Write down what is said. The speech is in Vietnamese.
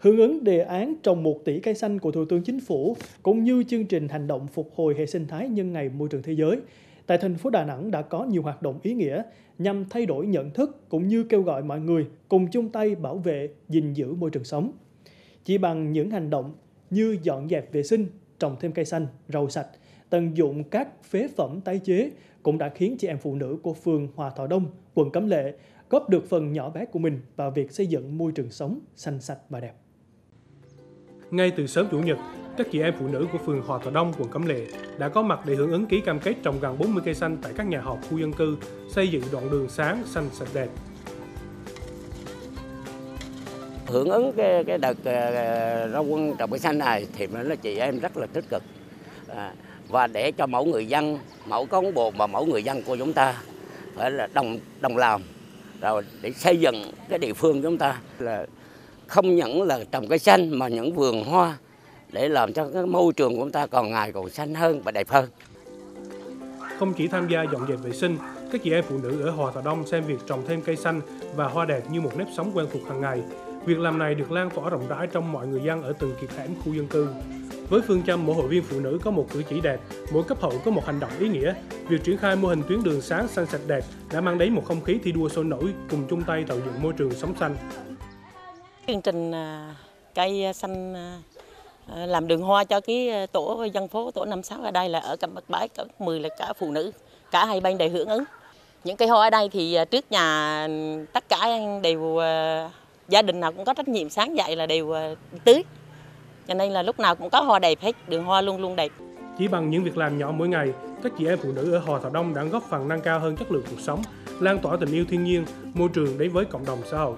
Hưởng ứng đề án trồng 1 tỷ cây xanh của Thủ tướng Chính phủ cũng như chương trình hành động phục hồi hệ sinh thái nhân ngày môi trường thế giới, tại thành phố Đà Nẵng đã có nhiều hoạt động ý nghĩa nhằm thay đổi nhận thức cũng như kêu gọi mọi người cùng chung tay bảo vệ, gìn giữ môi trường sống. Chỉ bằng những hành động như dọn dẹp vệ sinh, trồng thêm cây xanh, rau sạch, tận dụng các phế phẩm tái chế cũng đã khiến chị em phụ nữ của phường Hòa Thọ Đông, quận Cẩm Lệ góp được phần nhỏ bé của mình vào việc xây dựng môi trường sống xanh sạch và đẹp. Ngay từ sớm Chủ nhật, các chị em phụ nữ của phường Hòa Thọ Đông, quận Cẩm Lệ đã có mặt để hưởng ứng ký cam kết trồng gần 40 cây xanh tại các nhà họp khu dân cư, xây dựng đoạn đường sáng, xanh, sạch đẹp. Hưởng ứng cái, cái đợt ờ, ờ, rau quân trồng cây xanh này thì là chị em rất là tích cực. À, và để cho mẫu người dân, mẫu cán bộ và mẫu người dân của chúng ta phải là đồng đồng làm rồi để xây dựng cái địa phương chúng ta là không những là trồng cây xanh mà những vườn hoa để làm cho cái môi trường của chúng ta còn ngày còn xanh hơn và đẹp hơn. Không chỉ tham gia dọn dẹp vệ sinh, các chị em phụ nữ ở Hòa Thọ Đông xem việc trồng thêm cây xanh và hoa đẹp như một nếp sống quen thuộc hàng ngày. Việc làm này được lan tỏa rộng rãi trong mọi người dân ở từng kiệt hẻm khu dân cư. Với phương châm mỗi hội viên phụ nữ có một cử chỉ đẹp, mỗi cấp hội có một hành động ý nghĩa, việc triển khai mô hình tuyến đường sáng xanh sạch đẹp đã mang đến một không khí thi đua sôi nổi cùng chung tay tạo dựng môi trường sống xanh. Chương trình à, cây à, xanh à, làm đường hoa cho cái tổ dân phố tổ 56 ở đây là ở cặp bãi cả 10 là cả phụ nữ, cả hai bên đều hưởng ứng. Những cây hoa ở đây thì trước nhà tất cả đều gia đình nào cũng có trách nhiệm sáng dậy là đều tưới. Cho nên là lúc nào cũng có hoa đẹp hết đường hoa luôn luôn đẹp. Chỉ bằng những việc làm nhỏ mỗi ngày các chị em phụ nữ ở Hòa Thọ Đông đã góp phần nâng cao hơn chất lượng cuộc sống lan tỏa tình yêu thiên nhiên môi trường đến với cộng đồng xã hội.